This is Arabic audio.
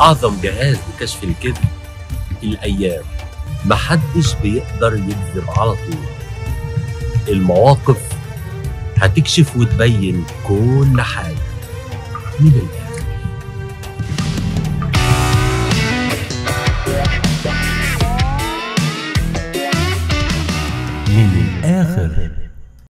أعظم جهاز لكشف الكذب الأيام محدش بيقدر يكذب على طول. المواقف هتكشف وتبين كل حاجة من الآخر. من الآخر.